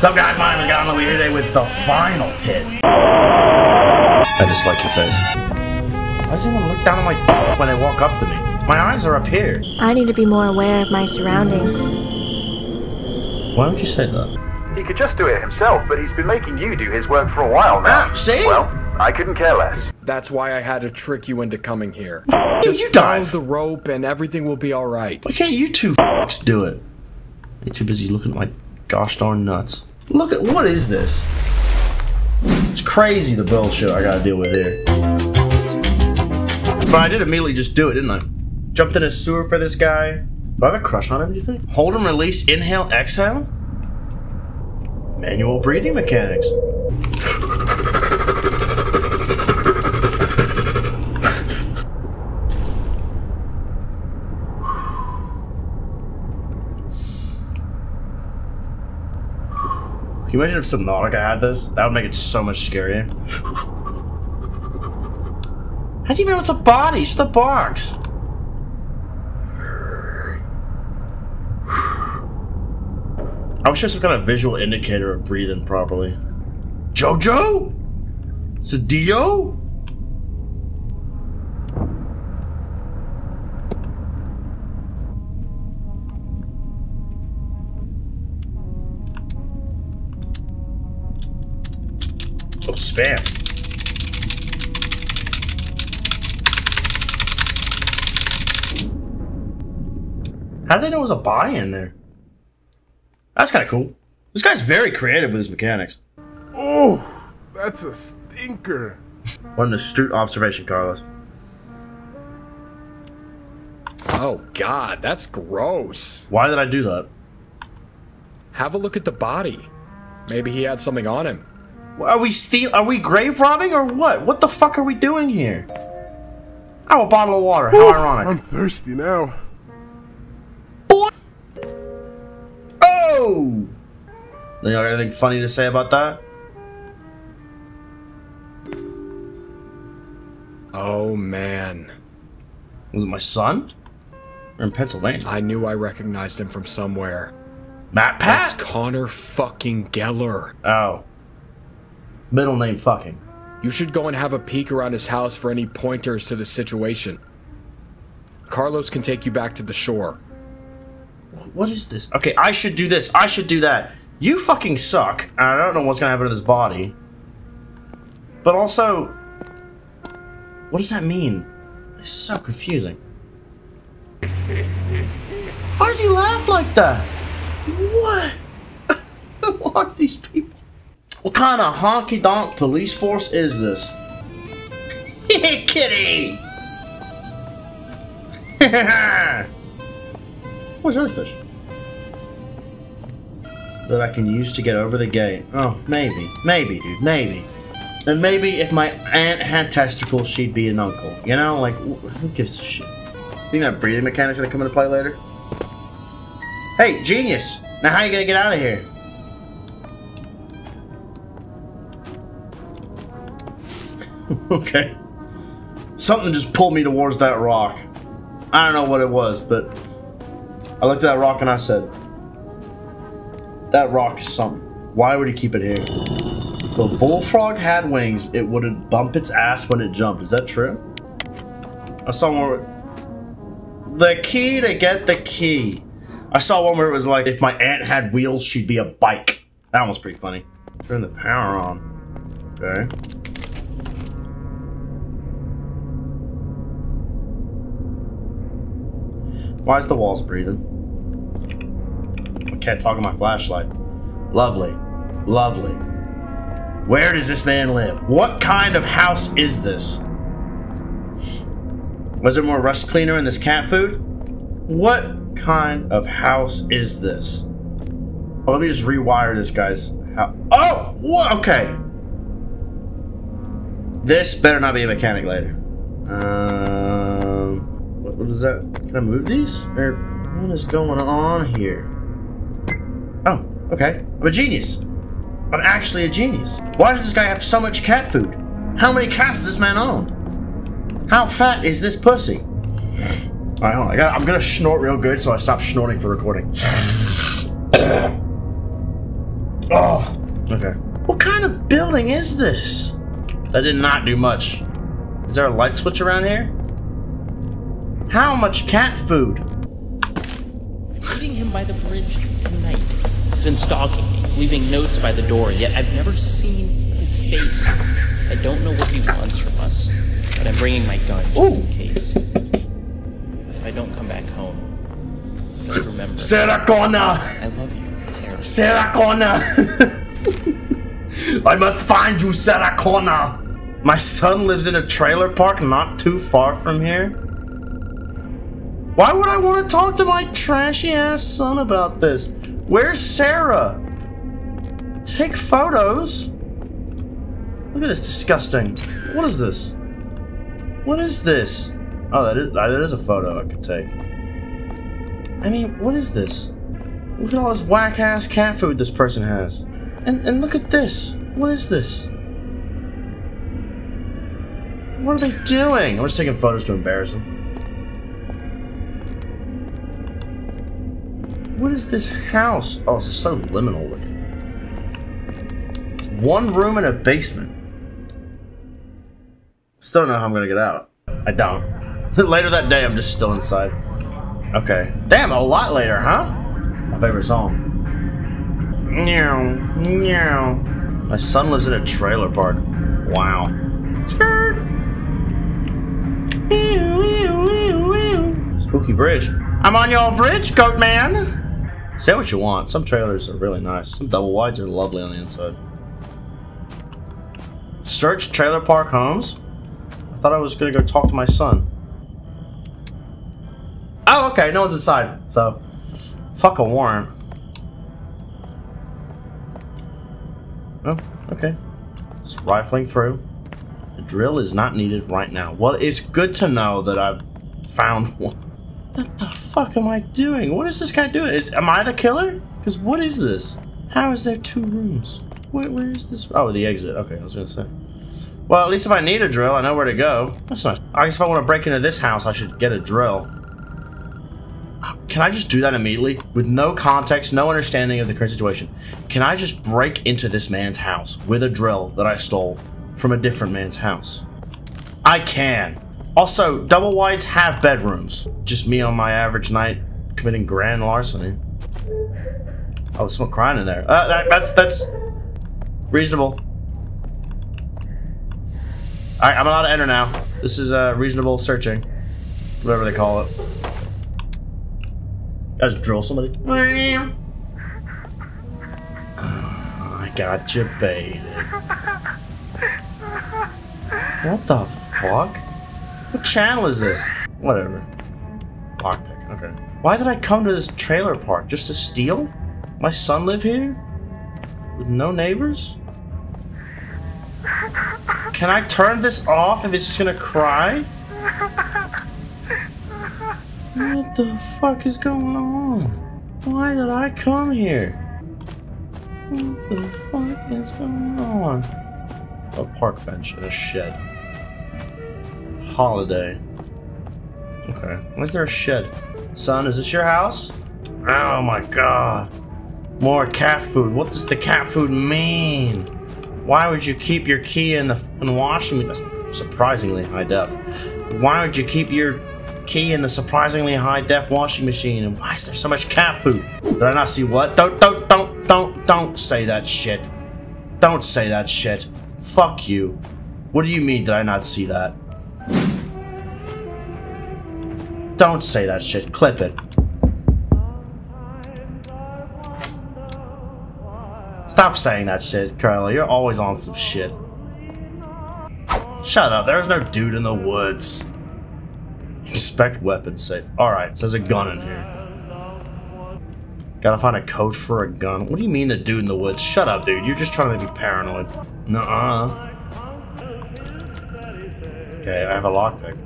Some guy finally got on the here today with the final pin. I just like your face. Why does anyone look down on my when they walk up to me? My eyes are up here. I need to be more aware of my surroundings. Why would you say that? He could just do it himself, but he's been making you do his work for a while now. Ah, see? Well, I couldn't care less. That's why I had to trick you into coming here. Dude, Just you follow dive. the rope and everything will be alright. Why can't you two f***s do it? You're too busy looking at my gosh darn nuts. Look at what is this? It's crazy the bullshit I gotta deal with here. But I did immediately just do it, didn't I? Jumped in a sewer for this guy. Do I have a crush on him, do you think? Hold and release, inhale, exhale? Manual breathing mechanics. Can you imagine if Subnautica had this? That would make it so much scarier. How do you even know it's a body? It's the box. I wish there was some kind of visual indicator of breathing properly. Jojo? Is Oh, spam. How did they know there was a body in there? That's kind of cool. This guy's very creative with his mechanics. Oh, that's a stinker. What an astute observation, Carlos. Oh god, that's gross. Why did I do that? Have a look at the body. Maybe he had something on him. Are we steal? Are we grave robbing or what? What the fuck are we doing here? Oh, a bottle of water. How ironic. I'm thirsty now. Oh! Then y'all got anything funny to say about that? Oh man. Was it my son? We're in Pennsylvania. I knew I recognized him from somewhere. Matt Pat? That's? Connor fucking Geller. Oh. Middle name fucking. You should go and have a peek around his house for any pointers to the situation. Carlos can take you back to the shore. What is this? Okay, I should do this. I should do that. You fucking suck. I don't know what's gonna happen to this body. But also, what does that mean? It's so confusing. Why does he laugh like that? What? Who are these people? What kind of honky donk police force is this? Kitty! Where's other fish? That I can use to get over the gate. Oh, maybe. Maybe, dude. Maybe. And maybe if my aunt had testicles, she'd be an uncle. You know? Like, who gives a shit? Think that breathing mechanic's gonna come into play later? Hey, genius! Now how you gonna get out of here? okay. Something just pulled me towards that rock. I don't know what it was, but I looked at that rock and I said, that rock is something. Why would he keep it here? A bullfrog had wings, it would bump its ass when it jumped. Is that true? I saw one where... The key to get the key. I saw one where it was like, if my aunt had wheels, she'd be a bike. That one was pretty funny. Turn the power on. Okay. Why is the walls breathing? I can't talk on my flashlight. Lovely. Lovely. Where does this man live? What kind of house is this? Was there more rust cleaner in this cat food? What kind of house is this? Oh, let me just rewire this guy's house. Oh! What? Okay. This better not be a mechanic later. Um, what, is that? Can I move these? Or what is going on here? Oh, okay. I'm a genius. I'm actually a genius. Why does this guy have so much cat food? How many cats does this man own? How fat is this pussy? Alright, hold on. I got, I'm gonna snort real good so I stop snorting for recording. Oh, okay. What kind of building is this? That did not do much. Is there a light switch around here? How much cat food? Meeting him by the bridge tonight. He's been stalking me, leaving notes by the door, yet I've never seen his face. I don't know what he wants from us, but I'm bringing my gun just in case. If I don't come back home, just remember, Sarah Connor! I love you, Sarah. Sarah Connor! I must find you, Sarah Connor! My son lives in a trailer park not too far from here. Why would I want to talk to my trashy ass son about this? Where's Sarah? Take photos? Look at this disgusting. What is this? What is this? Oh, that is uh, that is a photo I could take. I mean, what is this? Look at all this whack ass cat food this person has. And and look at this. What is this? What are they doing? I'm just taking photos to embarrass them. What is this house? Oh, this is so liminal looking. It's one room and a basement. Still don't know how I'm gonna get out. I don't. later that day, I'm just still inside. Okay. Damn, a lot later, huh? My favorite song. Meow, meow. My son lives in a trailer park. Wow. Skirt. Spooky bridge. I'm on your bridge, goat man. Say what you want. Some trailers are really nice. Some double wides are lovely on the inside. Search trailer park homes. I thought I was gonna go talk to my son. Oh, okay. No one's inside. So, fuck a warrant. Oh, okay. Just rifling through. The drill is not needed right now. Well, it's good to know that I've found one. What the fuck am I doing? What is this guy doing? Is, am I the killer? Because what is this? How is there two rooms? Where, where is this? Oh, the exit. Okay, I was gonna say. Well, at least if I need a drill, I know where to go. That's nice. I guess if I want to break into this house, I should get a drill. Uh, can I just do that immediately? With no context, no understanding of the current situation. Can I just break into this man's house with a drill that I stole from a different man's house? I can. Also, double wides have bedrooms. Just me on my average night committing grand larceny. Oh, someone crying in there. Uh, that, that's that's reasonable. Alright, I'm allowed to enter now. This is uh, reasonable searching. Whatever they call it. Guys, drill somebody. I got you, baby. What the fuck? What channel is this? Whatever. Lockpick, okay. Why did I come to this trailer park? Just to steal? My son live here? With no neighbors? Can I turn this off if it's just gonna cry? What the fuck is going on? Why did I come here? What the fuck is going on? A park bench and a shed. Holiday. Okay. Why is there a shed? Son, is this your house? Oh my god. More cat food. What does the cat food mean? Why would you keep your key in the in washing machine? That's surprisingly high def. Why would you keep your key in the surprisingly high def washing machine? And why is there so much cat food? Did I not see what? Don't don't don't don't don't say that shit. Don't say that shit. Fuck you. What do you mean did I not see that? Don't say that shit. Clip it. Stop saying that shit, Carla. You're always on some shit. Shut up. There's no dude in the woods. Inspect weapon safe. Alright, so there's a gun in here. Gotta find a code for a gun. What do you mean the dude in the woods? Shut up, dude. You're just trying to make me paranoid. Nuh-uh. Okay, I have a lockpick.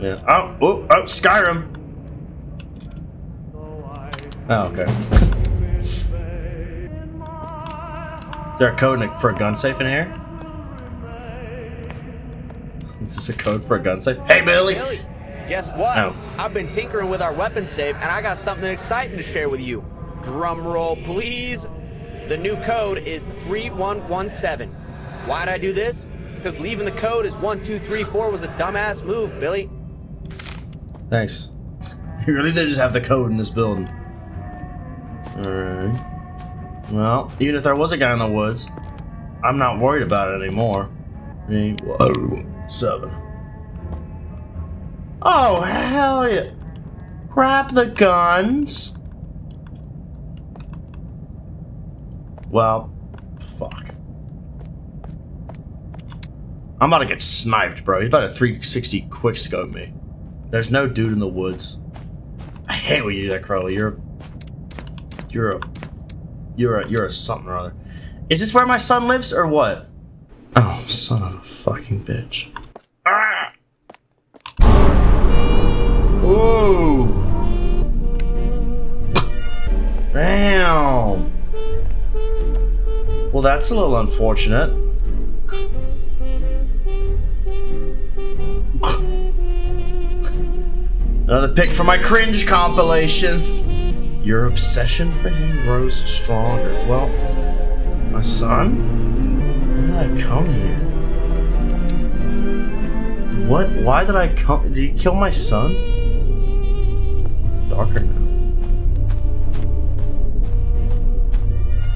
Yeah. Oh, oh, oh, Skyrim. Oh, okay. Is there a code for a gun safe in here? Is this a code for a gun safe? Hey, Billy! Billy, guess what? Oh. I've been tinkering with our weapon safe, and I got something exciting to share with you. Drum roll, please. The new code is 3117. Why'd I do this? Because leaving the code as 1234 was a dumbass move, Billy. Thanks. Really did just have the code in this building. Alright. Well, even if there was a guy in the woods, I'm not worried about it anymore. One, seven. Oh, hell yeah. Grab the guns. Well, fuck. I'm about to get sniped, bro. He's about to 360 quick scope me. There's no dude in the woods. I hate when you do that, Crayola. You're, you're a, you're a, you're a something or other. Is this where my son lives or what? Oh, son of a fucking bitch. Ah! Ooh. Damn. Well, that's a little unfortunate. Another pick for my cringe compilation. Your obsession for him grows stronger. Well, my son? Why did I come here? What? Why did I come? Did you kill my son? It's darker now.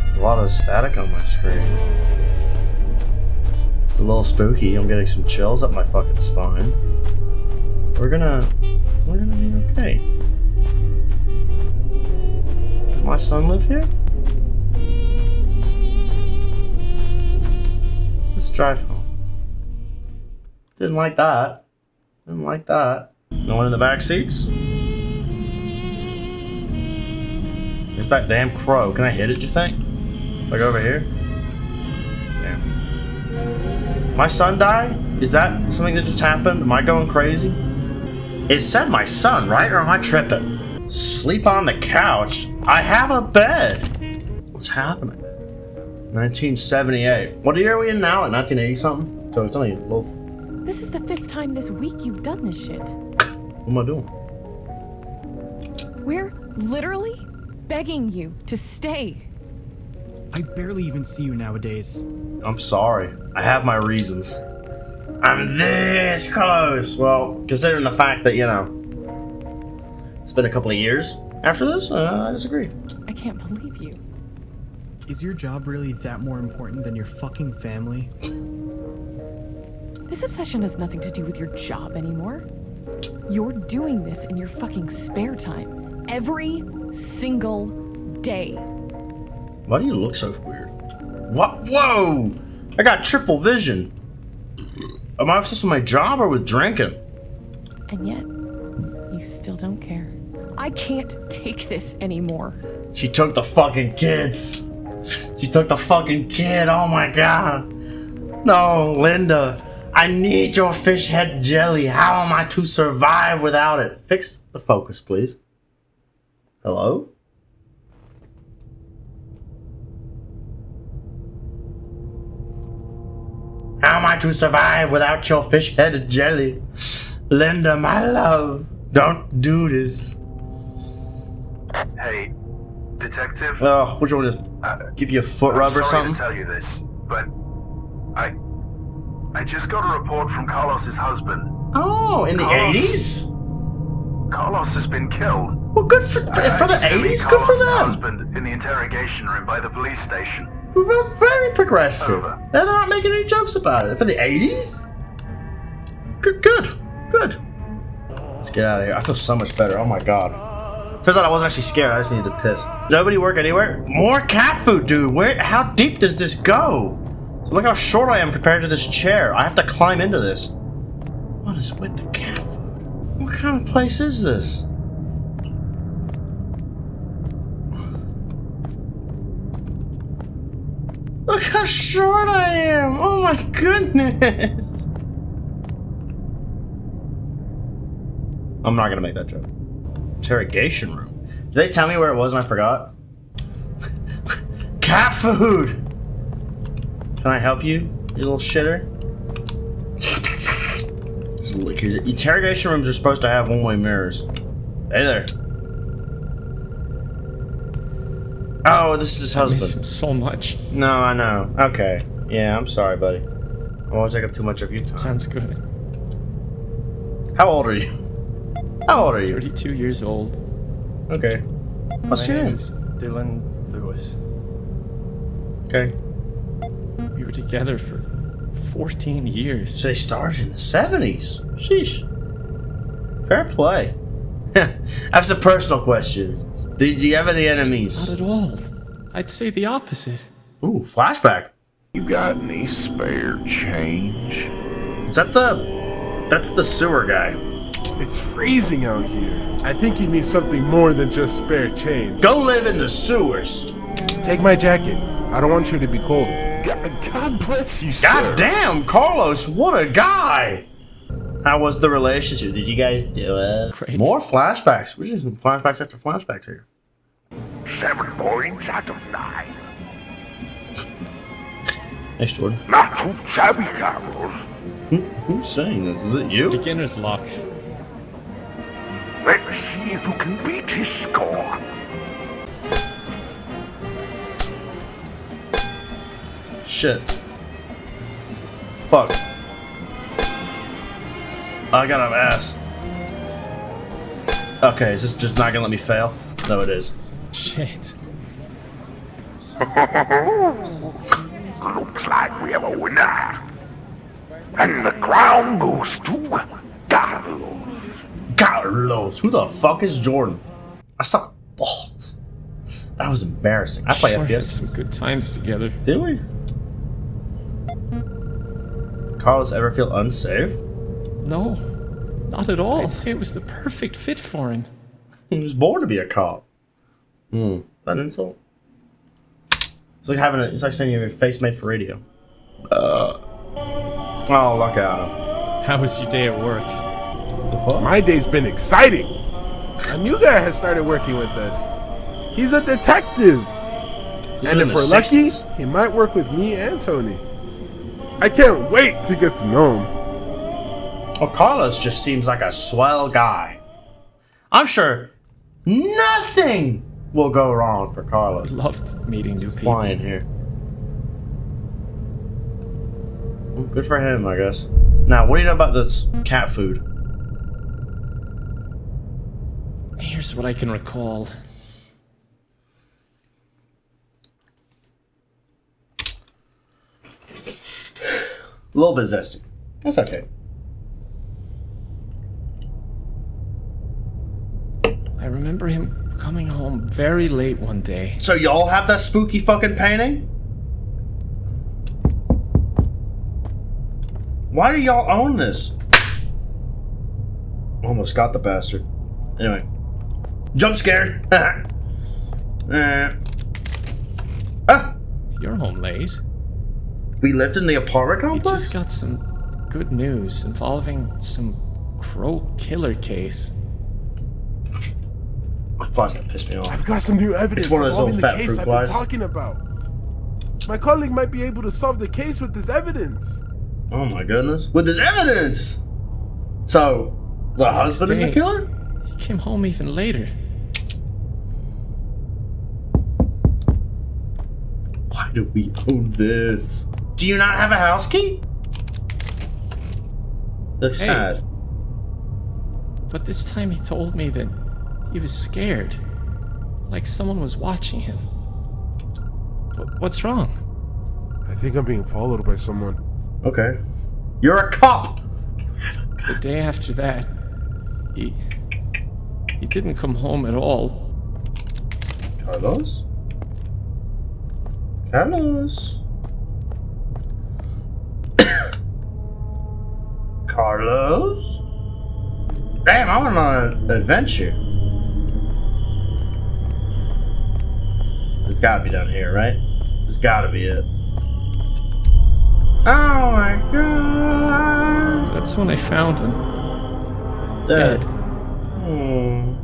There's a lot of static on my screen. It's a little spooky. I'm getting some chills up my fucking spine. We're gonna we're gonna be okay. My son live here? Let's drive home. Didn't like that. Didn't like that. No one in the back seats? There's that damn crow. Can I hit it, you think? Like over here? Damn. My son died? Is that something that just happened? Am I going crazy? It said my son, right? Or am I tripping? Sleep on the couch? I have a bed! What's happening? 1978. What year are we in now? Like 1980 something? So it's only a little. This is the fifth time this week you've done this shit. What am I doing? We're literally begging you to stay. I barely even see you nowadays. I'm sorry. I have my reasons. I'm this close. Well, considering the fact that, you know, it's been a couple of years after this, uh, I disagree. I can't believe you. Is your job really that more important than your fucking family? This obsession has nothing to do with your job anymore. You're doing this in your fucking spare time. Every single day. Why do you look so weird? What? Whoa! I got triple vision. Am I obsessed with my job or with drinking? And yet, you still don't care. I can't take this anymore. She took the fucking kids. She took the fucking kid. Oh my god. No, Linda. I need your fish head jelly. How am I to survive without it? Fix the focus, please. Hello? Am I to survive without your fish head jelly? Linda, my love, don't do this. Hey, detective. Oh, which one is? Give you a foot rub I'm or something? to tell you this, but I I just got a report from Carlos's husband. Oh, in the Carlos- 80s? Carlos has been killed. Well, good for, for, for the uh, 80s, good for them. Husband in the interrogation room by the police station. We're very progressive. They're not making any jokes about it. For the 80s? Good, good, good. Let's get out of here. I feel so much better. Oh my god. Turns out I wasn't actually scared. I just needed to piss. Nobody work anywhere? More cat food, dude. Where? How deep does this go? So look how short I am compared to this chair. I have to climb into this. What is with the cat? What kind of place is this? Look how short I am! Oh my goodness! I'm not gonna make that joke. Interrogation room. Did they tell me where it was and I forgot? Cat food! Can I help you, you little shitter? Just look, 'cause Interrogation rooms are supposed to have one-way mirrors. Hey there. Oh, this is his I miss husband. him so much. No, I know. Okay. Yeah, I'm sorry, buddy. I won't take up too much of your time. Sounds good. How old are you? How old are you? 32 years old. Okay. What's My your name? is Dylan Lewis. Okay. We were together for 14 years. So they started in the 70s. Sheesh. Fair play. I have some personal questions. Did you have any enemies? Not at all. I'd say the opposite. Ooh, flashback. You got any spare change? Is that the... That's the sewer guy. It's freezing out here. I think you need something more than just spare change. Go live in the sewers. Take my jacket. I don't want you to be cold. God, God bless you, God damn, Carlos, what a guy! How was the relationship? Did you guys do it? Great. More flashbacks. We're just flashbacks after flashbacks here. Seven points out of nine. Thanks, Jordan. Not too shabby, Carlos. Who's saying this? Is it you? Beginner's luck. Let's see if you can beat his score. Shit. Fuck. I got an ass. Okay, is this just not gonna let me fail? No, it is. Shit. Looks like we have a winner. And the crown goes to Carlos. Carlos, who the fuck is Jordan? I suck balls. That was embarrassing. I play Sure had FPS. some good times together. Did we? Carlos ever feel unsafe? No, not at all. I'd say it was the perfect fit for him. He was born to be a cop. Hmm. That insult. It's like having a. It's like saying you have a face made for radio. Uh. Oh, look at him. How was your day at work? My day's been exciting. A new guy has started working with us. He's a detective. He's and if we're lucky, he might work with me and Tony. I can't wait to get to know him. Well, Carlos just seems like a swell guy. I'm sure nothing will go wrong for Carlos. I Loved meeting new people. Flying here. Good for him, I guess. Now, what do you know about this cat food? Here's what I can recall. A little bit zesty. That's okay. I remember him coming home very late one day. So y'all have that spooky fucking painting? Why do y'all own this? Almost got the bastard. Anyway. Jump scared. uh, ah, You're home late. We lived in the apartment We complex? just got some good news involving some crow killer case. My fly's gonna piss me off. I've got some new evidence It's one of those involving little fat case fruit I've flies. been talking about. My colleague might be able to solve the case with this evidence. Oh my goodness. With this evidence! So, the husband is the killer? He came home even later. Why do we own this? Do you not have a house key? Looks Hey. sad. But this time he told me that he was scared. Like someone was watching him. What's wrong? I think I'm being followed by someone. Okay. You're a cop! The day after that, he. he didn't come home at all. Carlos? Carlos? Carlos? Damn, I went on an adventure. It's gotta be down here, right? It's gotta be it. Oh my god! That's when I found him. Dead. Dead. Hmm.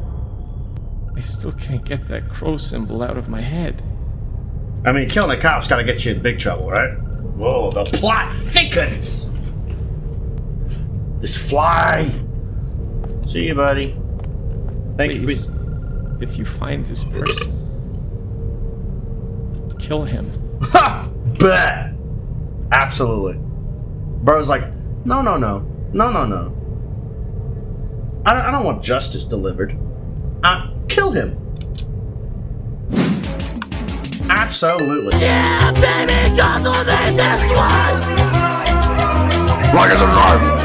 I still can't get that crow symbol out of my head. I mean, killing a cop's gotta get you in big trouble, right? Whoa, the plot thickens! This fly. See you, buddy. Thank Please, you. If you find this person, kill him. Ha! Bet. Absolutely. Bro's like, no, no, no, no, no, no. I don't, I don't want justice delivered. I kill him. Absolutely. Yeah, baby, go this, this one. Like and subscribe.